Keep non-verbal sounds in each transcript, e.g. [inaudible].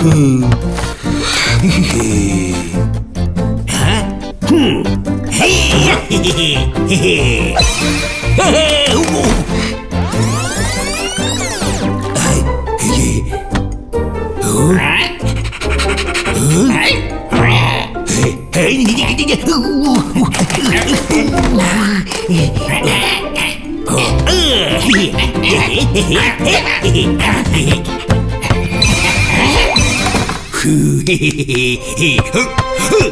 Hey! Hoo hoo hoo hoo hoo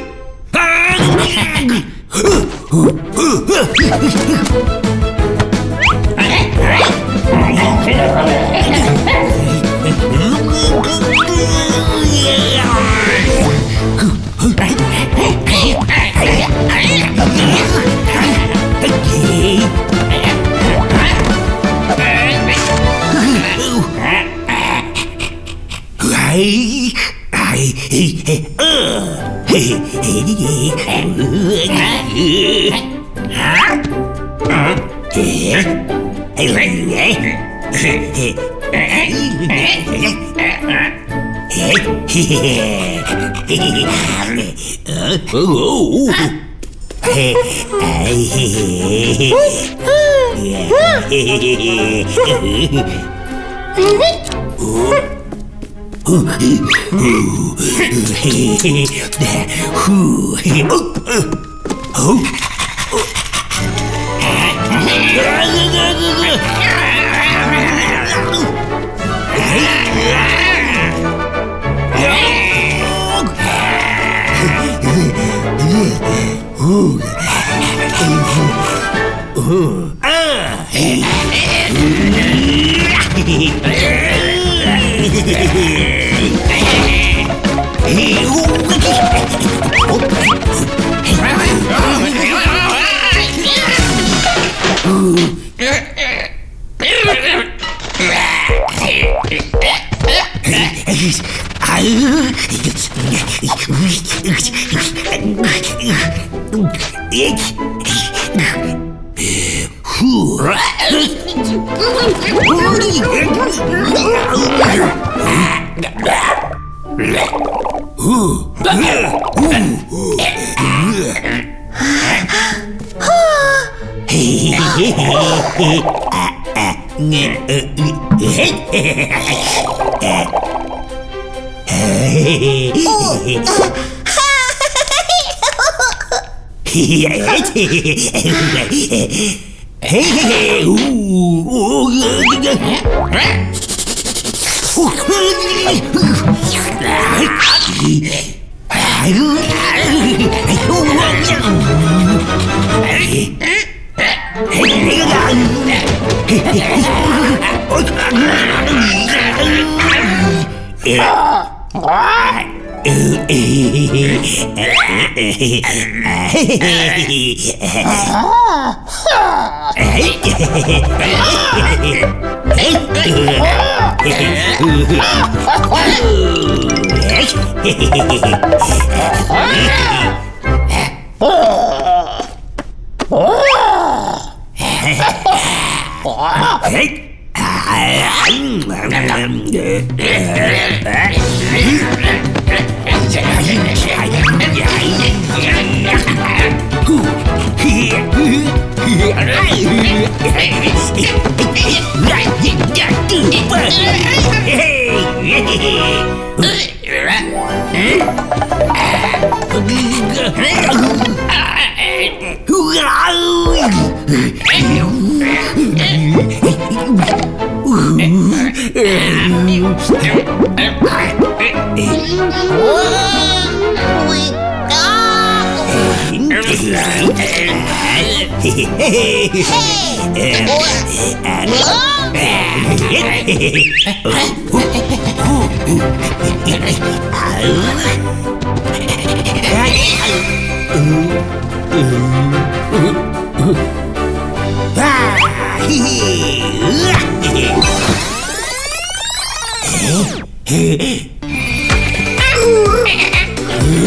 Ooh. Ah! Ah! Whoa!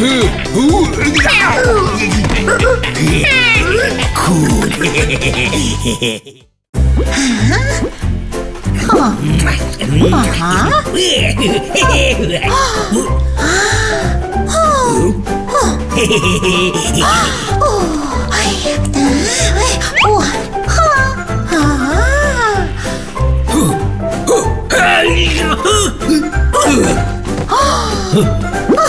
Ooh, ooh, ooh. cool. 啊！哈！哈！哦！啊！哦！嘿嘿嘿嘿！啊！哦！哎呀！哎！哇！哈！啊！哦！哦！哎呀！哦！啊！哦！啊！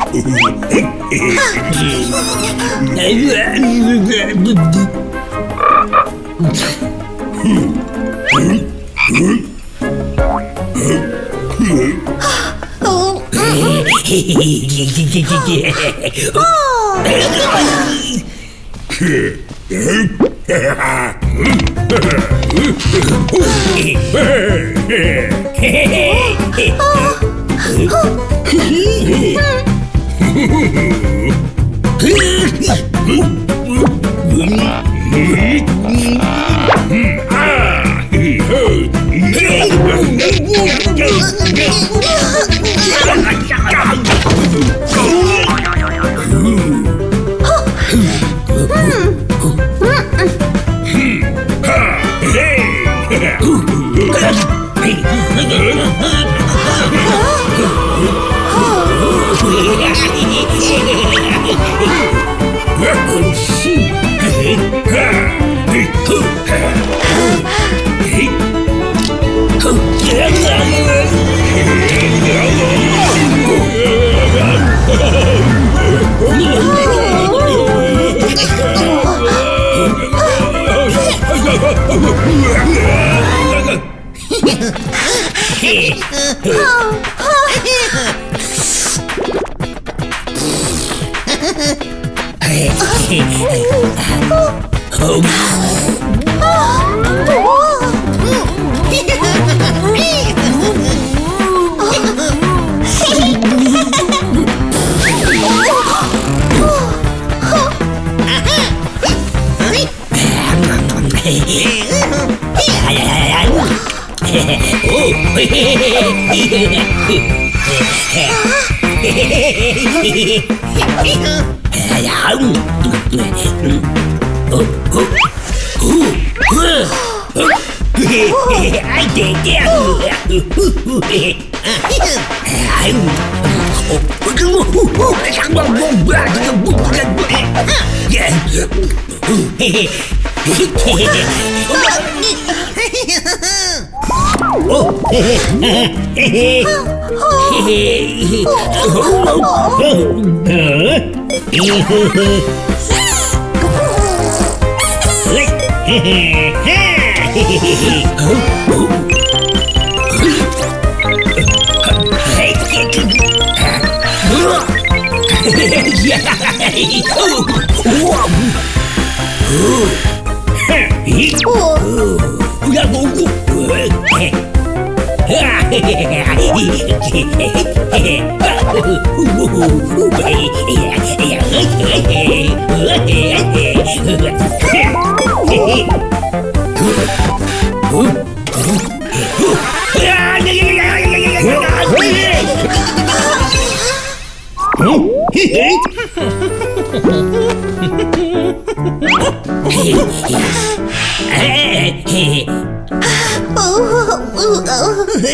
어? 어? 어? Yeah! không ai để kia Yeah. Oh! Hey!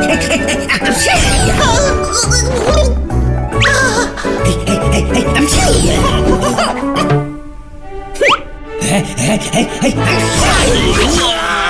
嘿嘿嘿俺不吃啊嘿嘿嘿俺不吃了嘿嘿嘿俺不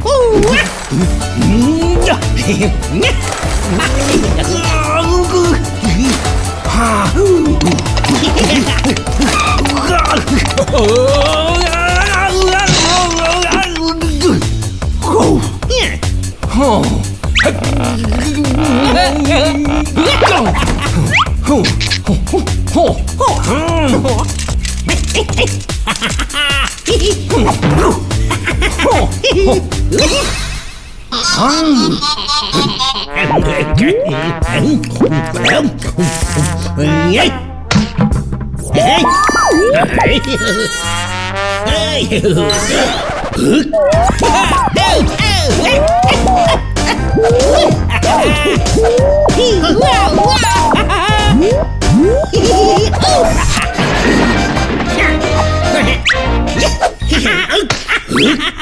Oh! Oh! không Huh?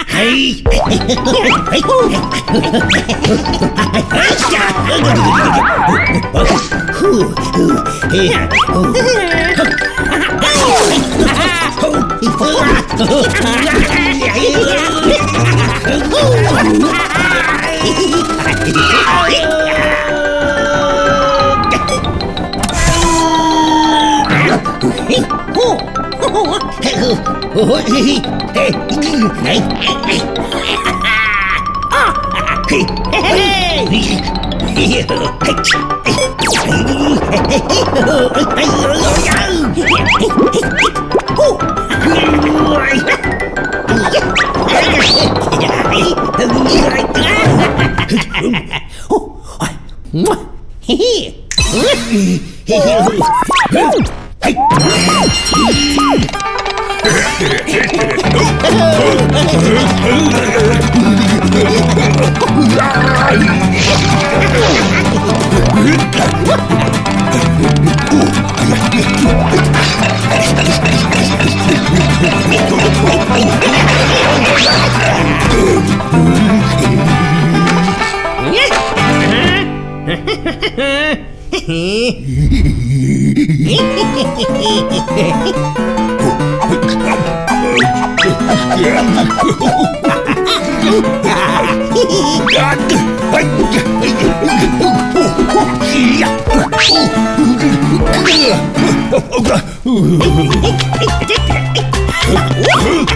Oh! Oh! Hehehehe hum? [laughs] Look!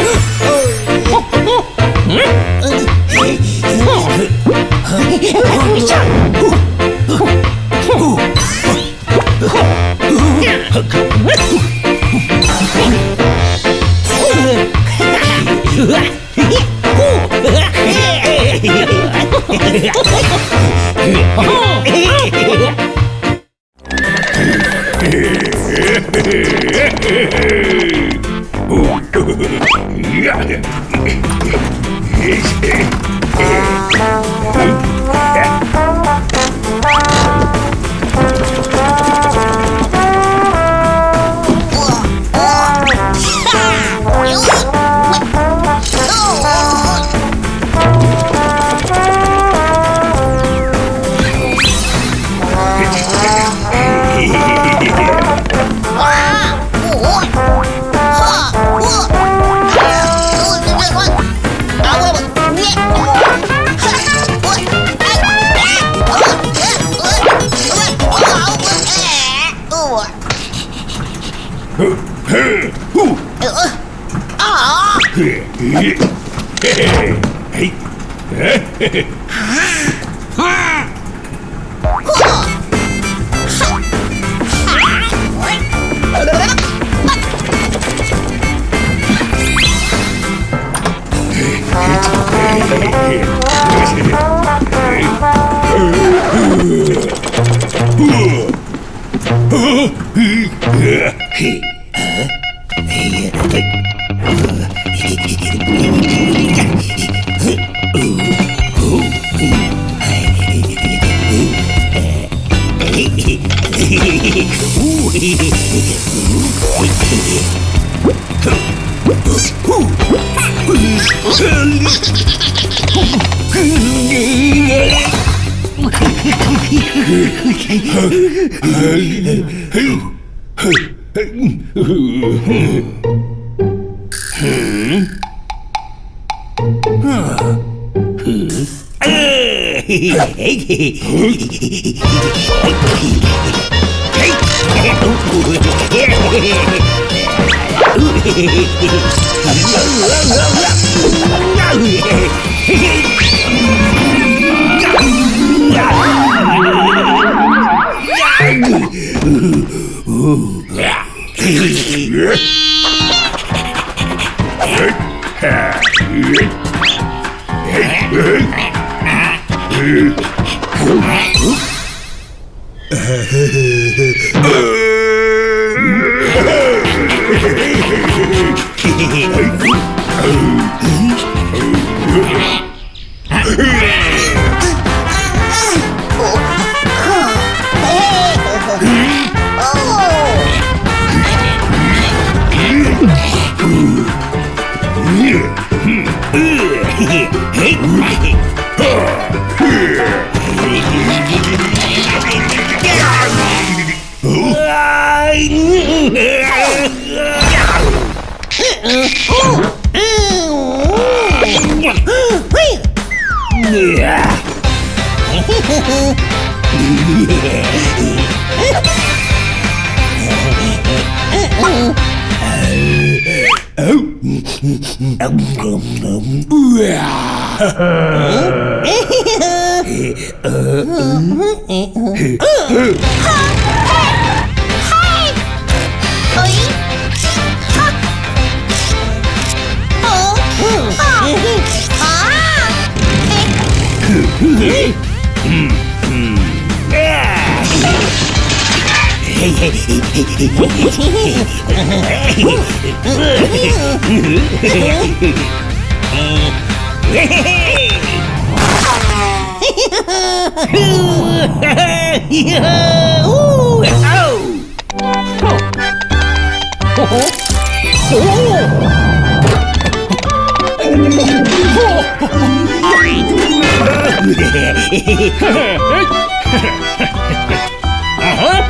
Oh. Ấm gồm gồm Hmm. Oh!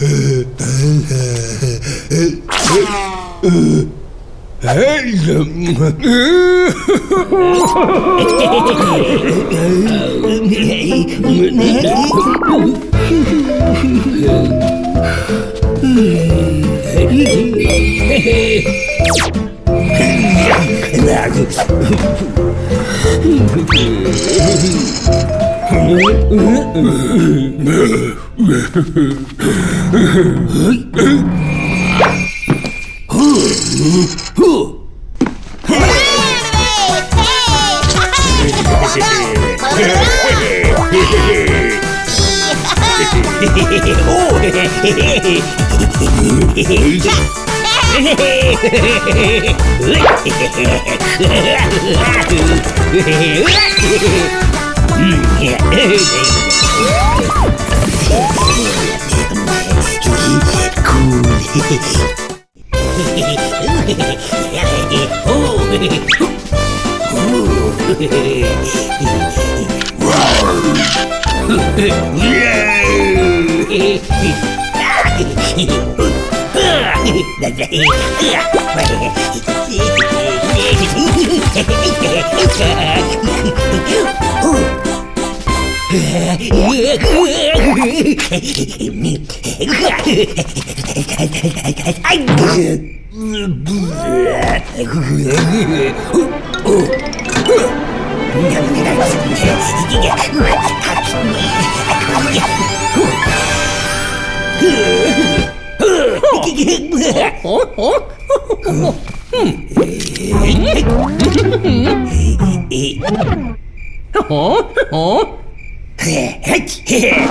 Ow. Ugh. Yeah. Oh! Oh, oh. はへ。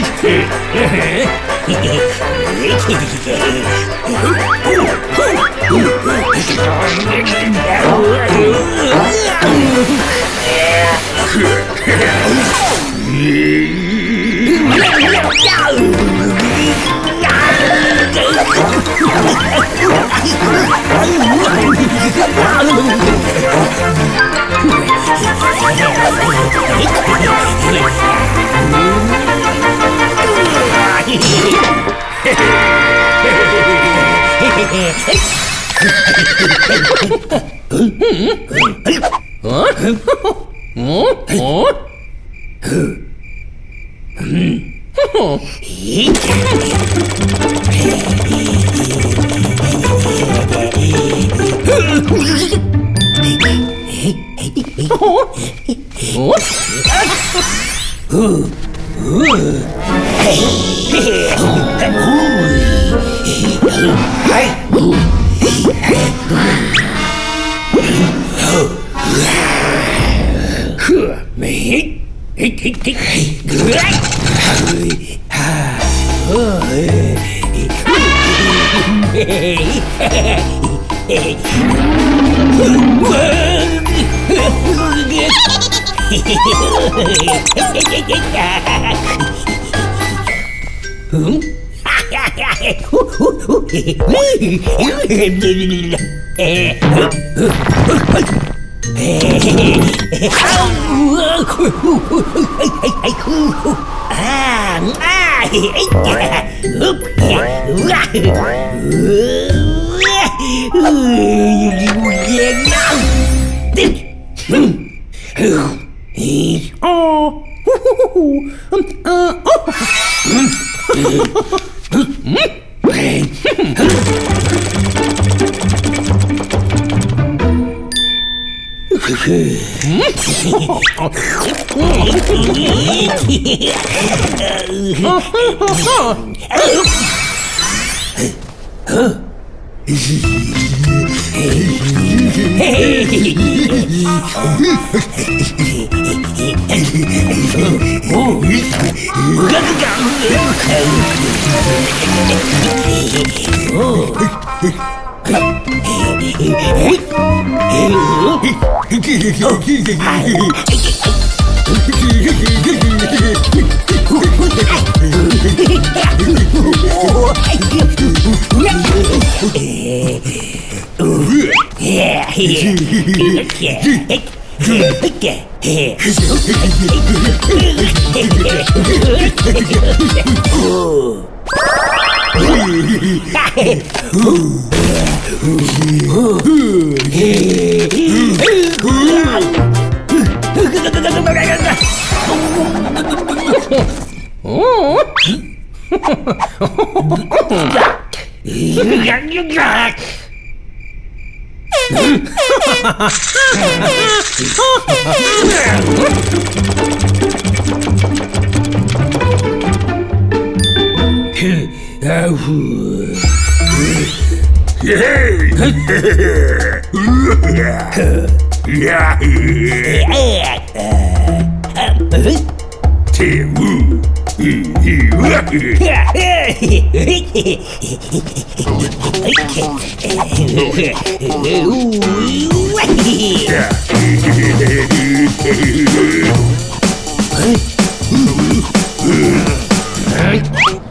Oh, 어? 어? 어? 음. 어? 어? Ah, ah, yeah. 오. [laughs] 어. Ha ha ha! Hey!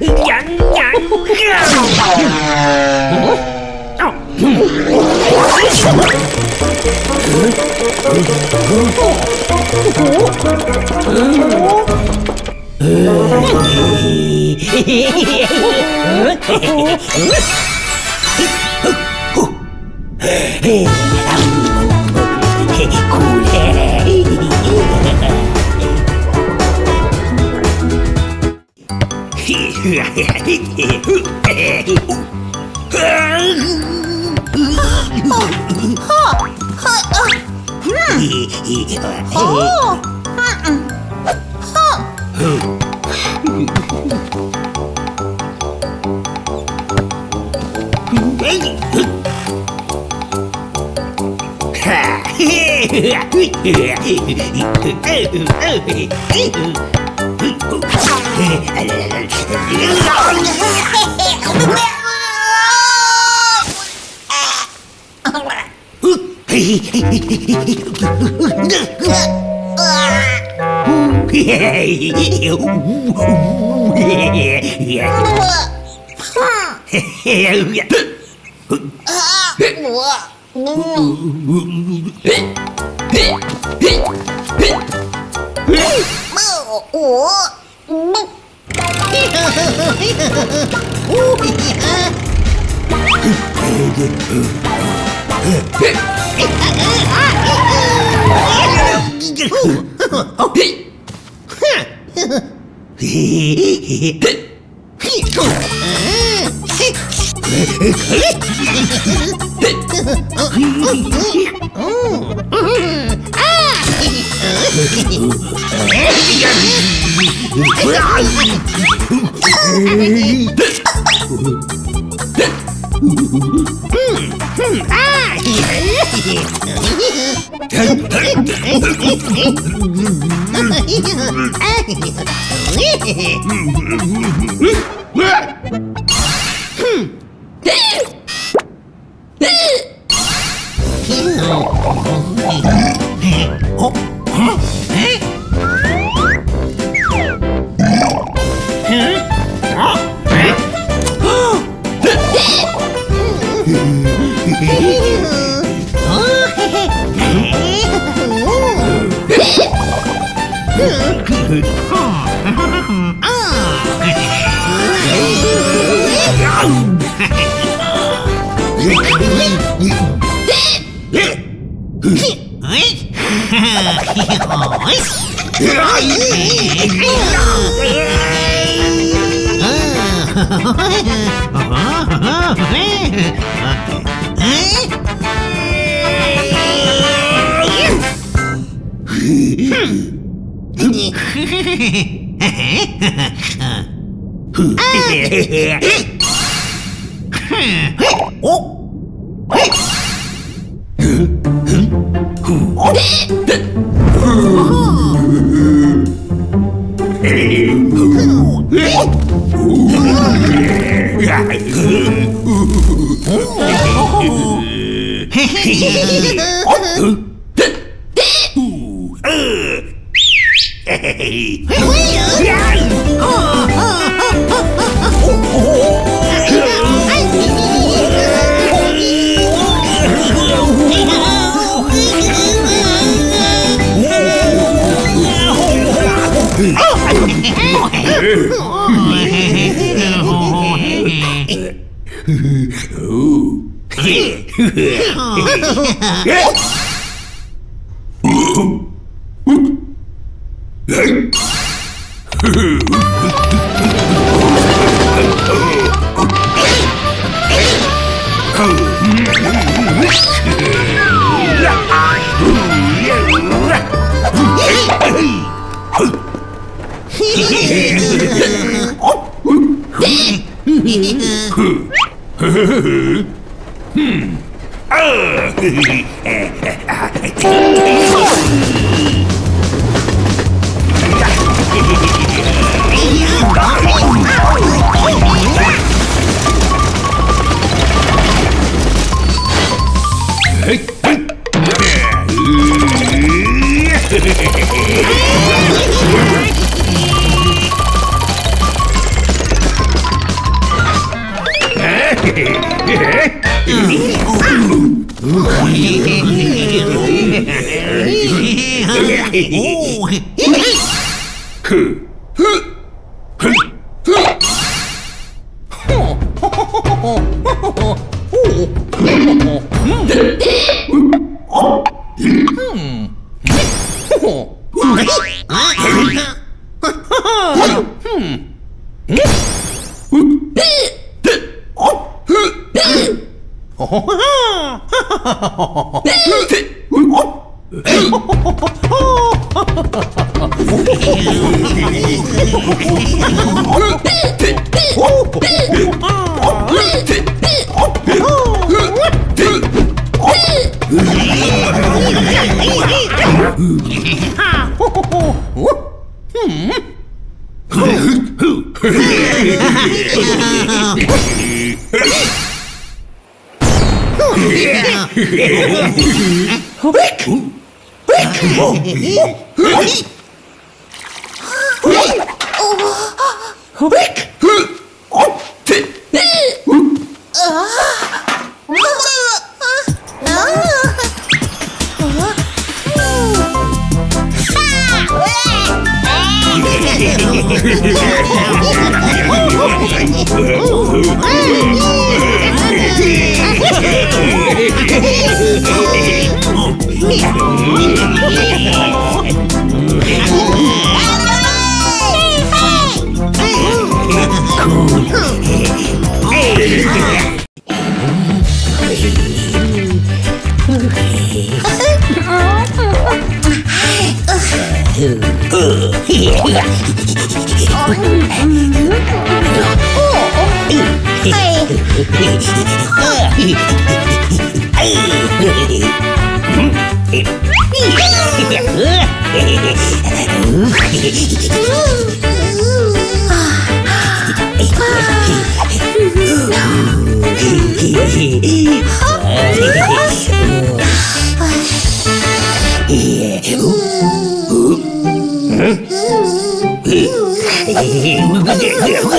Nhận nhận Hey ふっ Oh, Ha ha ha ha! [laughs] Ah! [laughs] [laughs] Yeah. Yeah. Oh,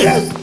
Huh?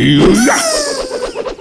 you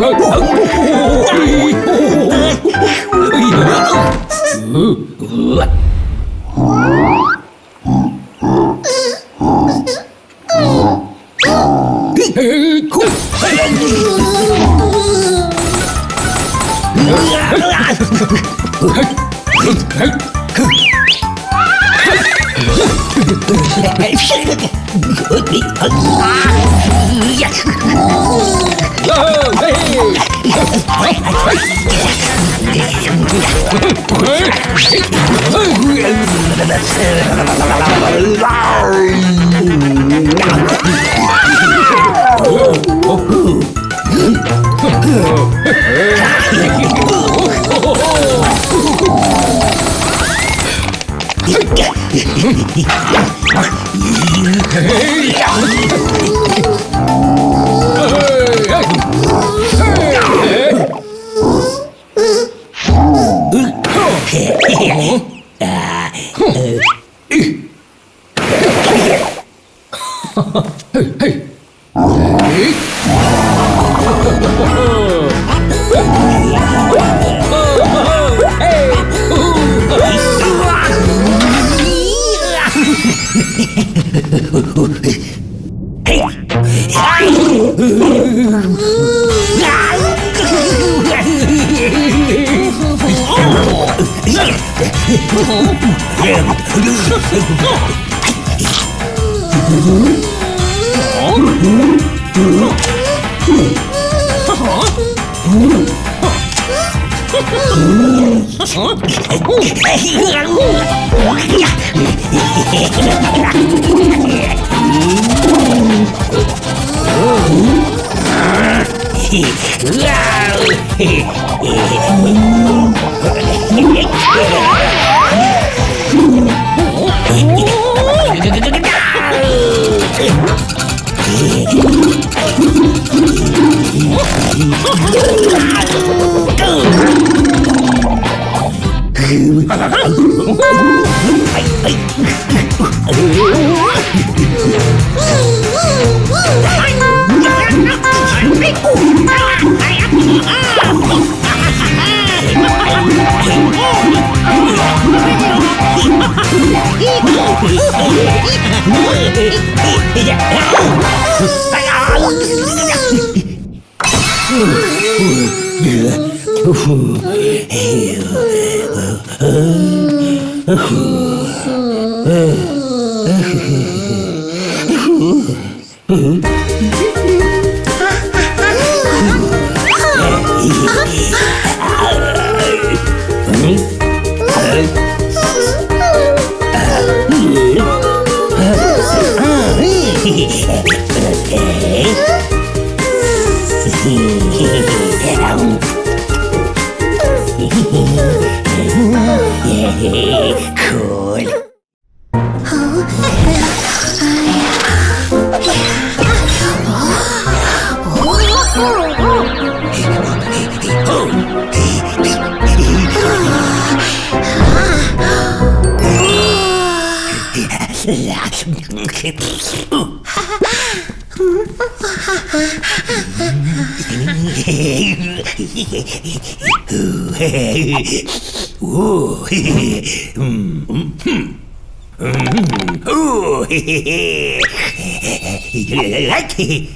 Oh, bạc Bông Yeah. Hey. Ooh. Ooh.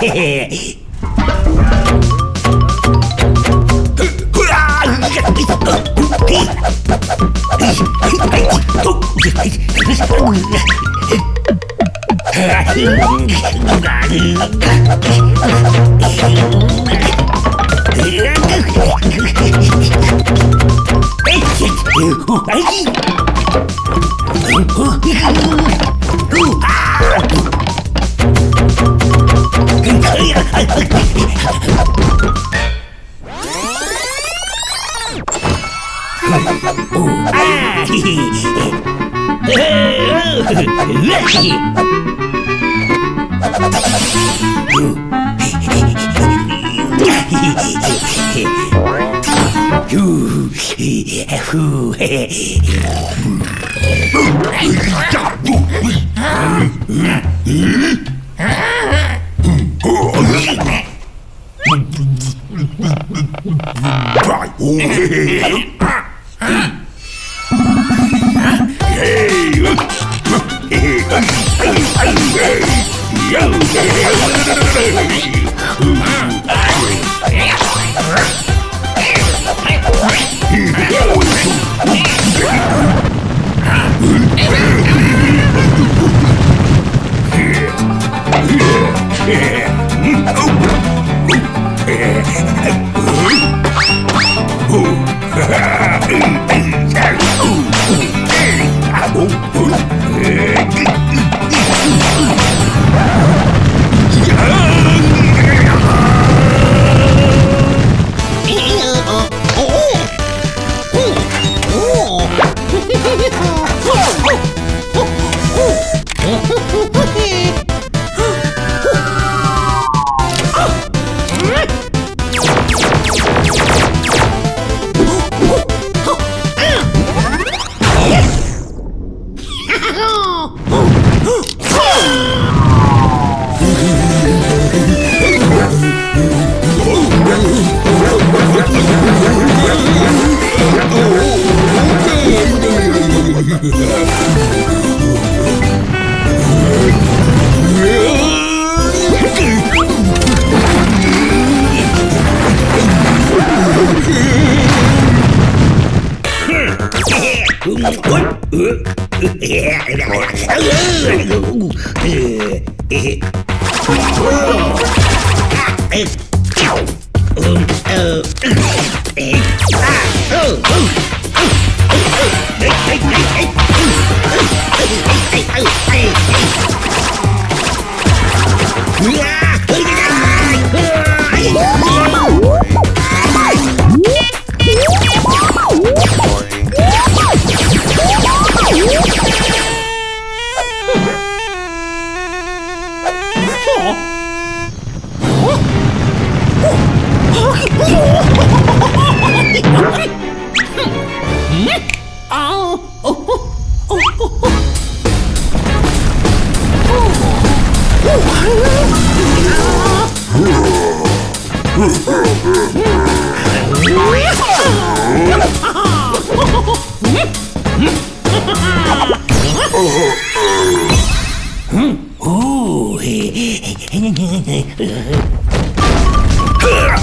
Hey! Ah! Huh?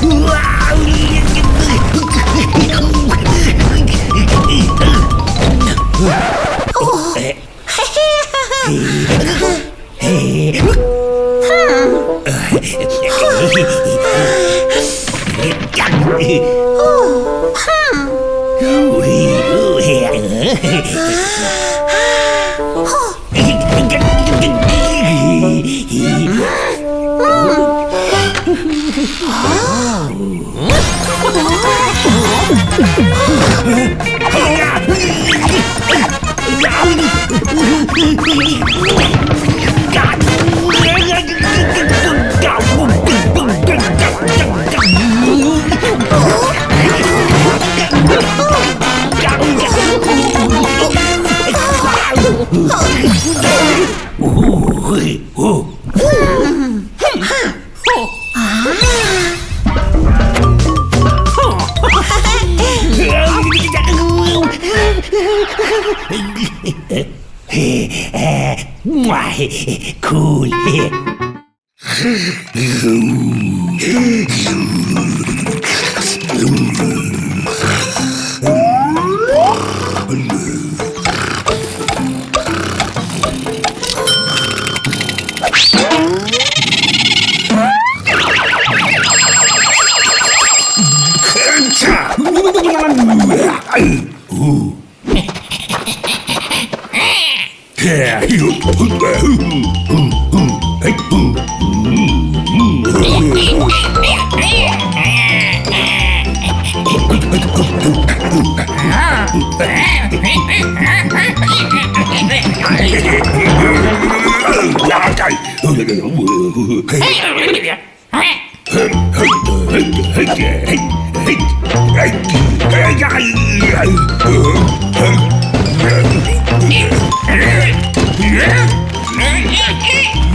うわう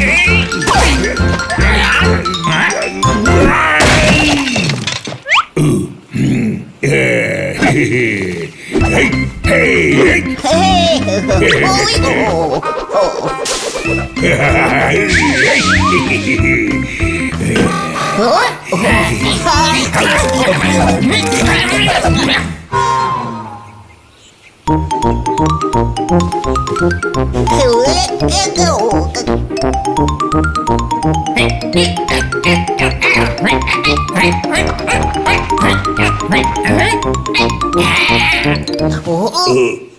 Yeah! Oh.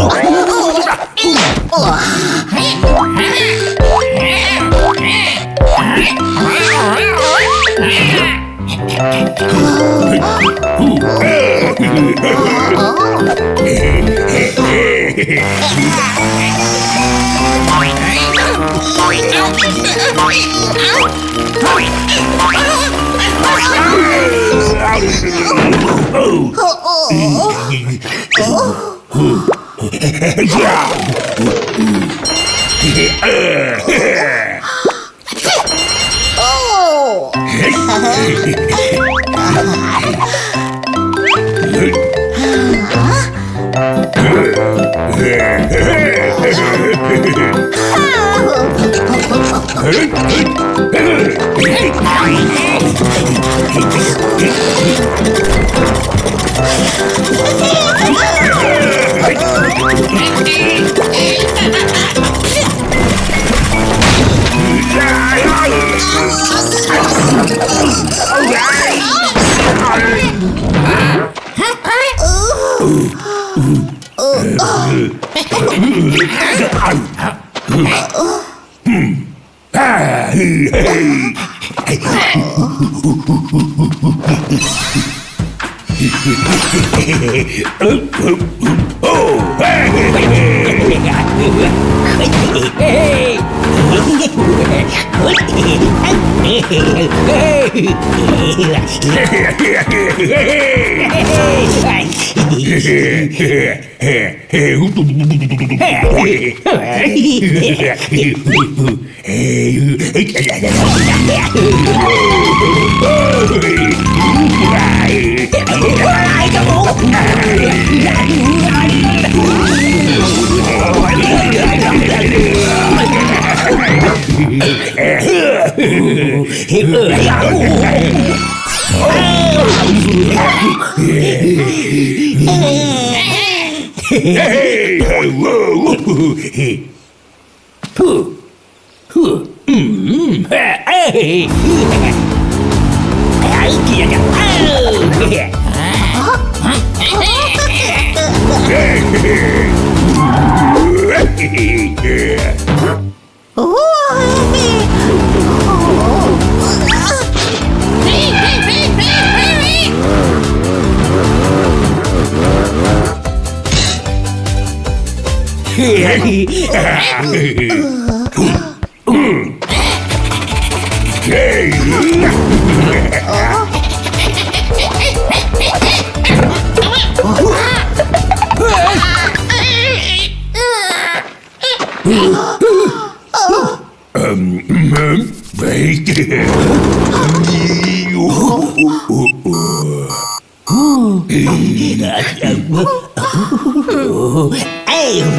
Oh! Oh! [laughs] [laughs] Oh! Ai, acabou! Hey, hello. Huh. Huh. Hmm. Hey. Ai kìa nhỉ? Hey. Ooh. [laughs] Peki. Hey!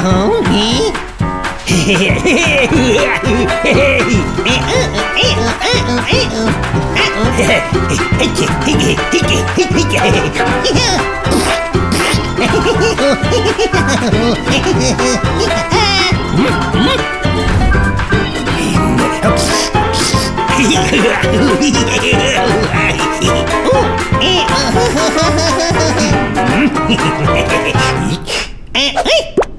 Oh. Eh, eh!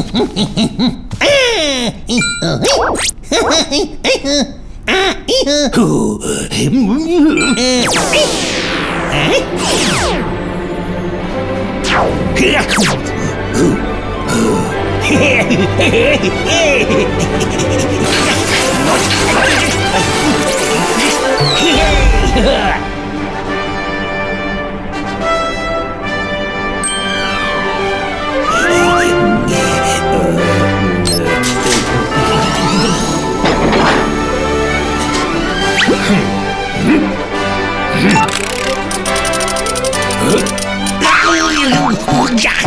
[laughs] Yeah!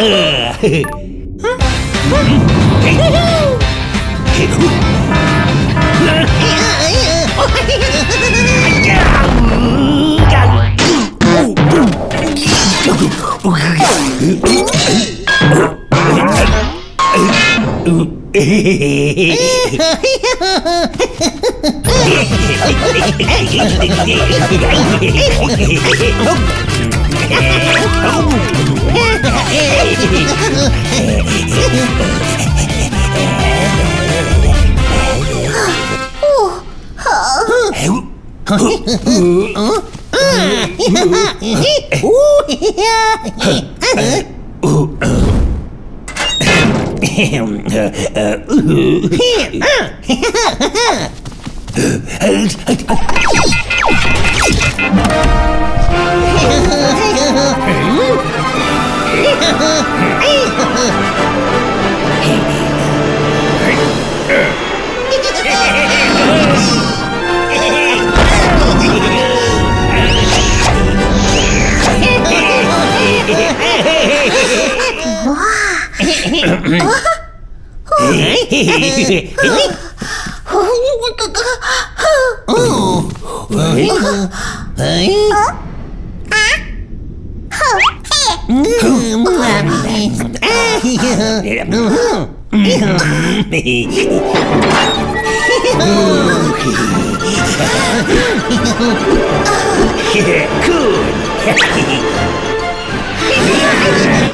Oh! Oh, Oh! Cool. [laughs]